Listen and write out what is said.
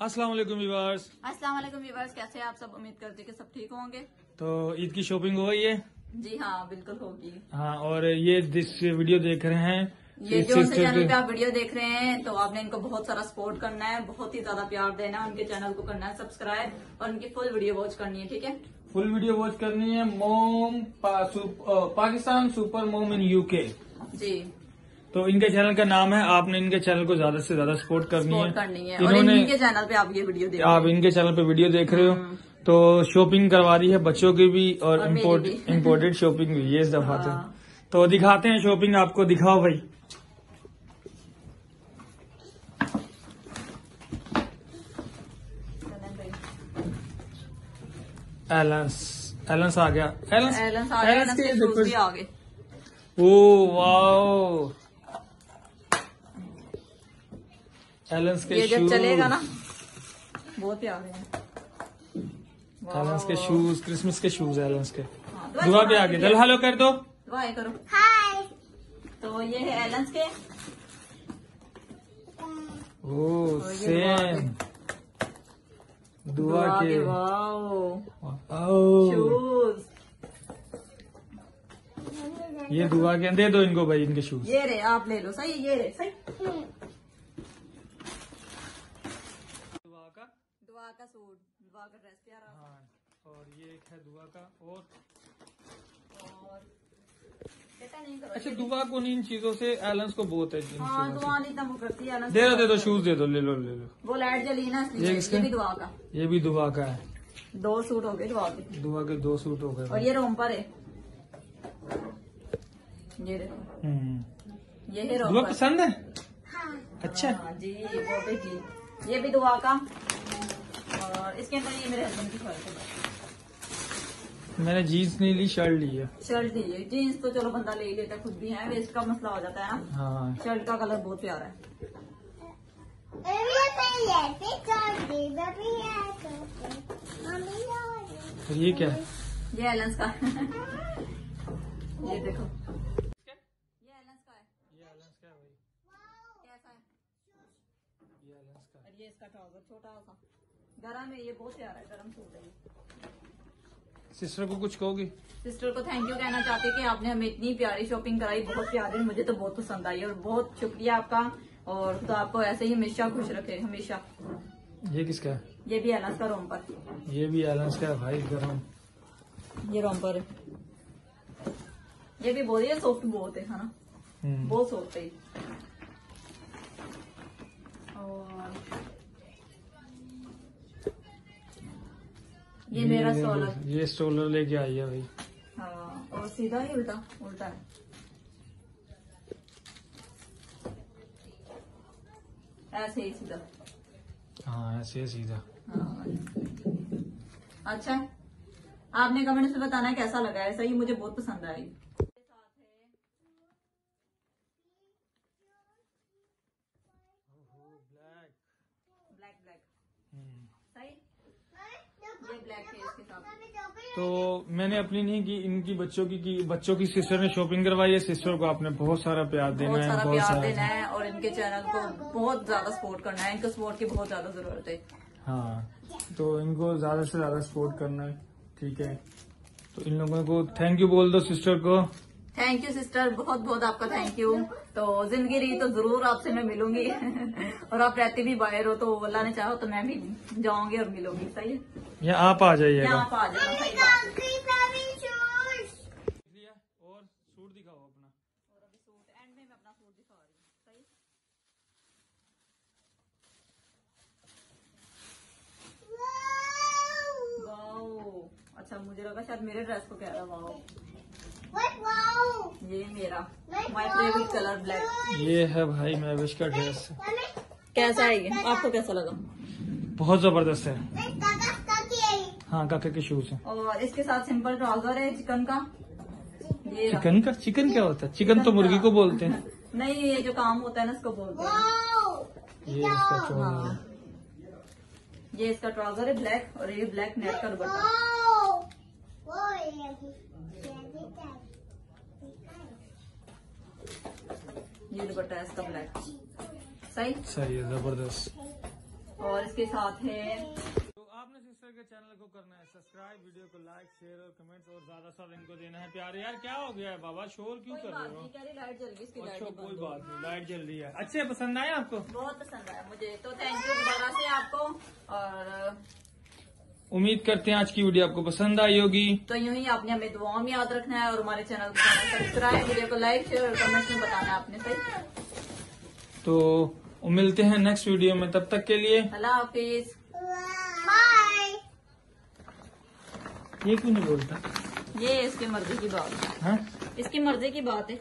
अस्सलाम वालेकुम व्यूअर्स। अस्सलाम वालेकुम व्यूवर्स कैसे हैं आप सब? उम्मीद करते हैं कि सब ठीक होंगे। तो ईद की शॉपिंग हो गई है? जी हाँ बिल्कुल होगी। हाँ और ये जिस वीडियो देख रहे हैं ये जो उनके चैनल पे आप वीडियो देख रहे हैं तो आपने इनको बहुत सारा सपोर्ट करना है बहुत ही ज़्यादा प्यार देना है उनके चैनल को करना है सब्सक्राइब और उनकी फुल वीडियो वॉच करनी है ठीक है? फुल वीडियो वॉच करनी है मोम पा, पाकिस्तान सुपर मोम इन यूके जी। तो इनके चैनल का नाम है आपने इनके चैनल को ज़्यादा से ज़्यादा सपोर्ट करनी सपोर्ट है करनी है। इन्होंने इनके चैनल पे आप ये वीडियो देख आप इनके चैनल पे वीडियो देख रहे हो। तो शॉपिंग करवा रही है बच्चों की भी और, और इम्पोर्ट इम्पोर्टेड शॉपिंग भी ये इस दफ़ा तो हाँ। तो दिखाते हैं शॉपिंग आपको दिखाओ भाई। एलेंस एलेंस आ गया। एलेंस आ एलेंस के देखो आ गए। Oh wow. एलेंस के ये जब शूज़ चलेगा ना बहुत प्यारे हैं। एलेंस के शूज़ क्रिसमस के शूज़ एलेंस के। हाँ, दुआ भी आगे चल हेलो कर दो। दुआएँ करो। हाय तो ये है एलन्स के। ओ ये दुआ सेम दुआ के। शूज़ ये दुआ के दे दो इनको भाई इनके शूज़ ये रे आप ले लो। सही ये रे सही दुआ का दुआ का सूट दुआ का ड्रेस प्यारा। हाँ और ये एक है दुआ का और? और अच्छा दुआ को इन चीज़ों से एलेंस को बहुत है हाँ दुआ नहीं करती है दे दो दे दो शूज़ दे दो ले लो ले लो। वो लाइट जली ना ये ये भी दुआ का। ये भी दुआ का है। दो सूट हो गए दुआ के। दुआ के दो सूट हो गए और ये रोम्पर है। ये देखो हम्म। ये है रोम्पर पसंद है? अच्छा। हाँ जी वो जी ये भी दुआ का। और इसके अंदर ये मेरे हस्बैंड की शर्ट है मैंने जीन्स नहीं ली शर्ट ली है। शर्ट दी है। जीन्स तो चलो बंदा ले ही लेता है, खुद भी है वेस्ट का मसला हो जाता है ना। हाँ। शर्ट का कलर बहुत प्यारा है। और ये क्या? है ये एलेंस का। ये देखो। ये एलेंस का है। ये एलेंस का है भाई। कैसा है? ये एलेंस का और ये इसका ट्राउज़र छोटा सा। गरम है ये बहुत प्यारा है गरम सूट है सिस्टर को कुछ कहोगी? सिस्टर को थैंक यू कहना चाहती कि आपने हमें इतनी प्यारी शॉपिंग कराई बहुत प्यारी मुझे तो बहुत पसंद आई और बहुत शुक्रिया आपका। और तो आपको ऐसे ही हमेशा खुश रखे हमेशा। ये किसका है? ये भी एलेंस का रोम्पर ये भी एलेंस का भाई गरम। ये रोम्पर है ये भी बहुत सॉफ्ट बहुत है है ना? हम्म। बहुत सॉफ्ट है। और ये मेरा सोलर। ये सोलर लेके आई है भाई। हाँ और सीधा ही उल्टा उल्टा है। ऐसे ही सीधा। हाँ ऐसे ही सीधा। हाँ। अच्छा आपने कमेंट्स में बताना है कैसा लगा है? सही मुझे बहुत पसंद आई ब्लैक ब्लैक सही ये ब्लैक है इसके साथ तो मैंने अपनी नहीं की इनकी बच्चों की की बच्चों की सिस्टर ने शॉपिंग करवाई है सिस्टर को आपने बहुत सारा प्यार देना बहुत है सारा बहुत प्यार सारा देना है और इनके चैनल को बहुत ज़्यादा सपोर्ट करना है। इनको सपोर्ट की बहुत ज़्यादा ज़रूरत है। हाँ तो इनको ज़्यादा से ज़्यादा सपोर्ट करना है ठीक है। तो इन लोगों को थैंक यू बोल दो सिस्टर को। थैंक यू सिस्टर बहुत बहुत आपका थैंक यू तो ज़िंदगी रही तो ज़रूर आपसे मैं मिलूँगी। और आप रहती भी बाहर हो तो अल्लाह ने चाहो तो मैं भी जाऊँगी और मिलूँगी सही है? या आप आ जाइए आप आ जाना सही बात है। और सूट दिखाओ अपना और अभी सूट एंड में मैं अपना सूट दिखा रही हूँ सही वाओ अच्छा मुझे लगा शायद मेरे ड्रेस को कह रहा वाओ ये मेरा। माय फेवरेट कलर ब्लैक ये है भाई महविश का ड्रेस कैसा है ये? आपको कैसा लगा? बहुत ज़बरदस्त है। हाँ काके के शूज़ हैं। और इसके साथ सिंपल ट्राउज़र है चिकन का। ये चिकन का? चिकन क्या होता है? चिकन तो मुर्गी को। बोलते हैं। नहीं ये जो काम होता है ना उसको बोलते हैं। ये इसका हाँ। ये इसका ट्राउज़र है ब्लैक और ये ब्लैक नेट का दुपट्टा। ये दुपट्टा है इसका ब्लैक सही? सही है ज़बरदस्त। और इसके साथ है। तो आपने सिस्टर के चैनल को करना है सब्सक्राइब वीडियो को लाइक शेयर और कमेंट्स और ज़्यादा से इनको देना है प्यार। यार क्या हो गया है बाबा? शोर क्यों कर रहे हो? रही लाइट जल इसकी अच्छा कोई बात नहीं लाइट जल रही है। अच्छे पसंद आए आपको? बहुत पसंद आया मुझे तो थैंक यू दोबारा से आपको। और उम्मीद करते हैं आज की वीडियो आपको पसंद आई होगी। तो यूँ ही आपने हमें दुआओं में याद रखना है और हमारे चैनल को सब्सक्राइब वीडियो को लाइक शेयर और कमेंट में बताना है आपने सही? तो मिलते हैं नेक्स्ट वीडियो में तब तक के लिए। अल्लाह हाफिज। ये क्यों नहीं बोलता? ये इसकी मर्ज़ी की बात है। हाँ? इसकी मर्ज़ी की बात है।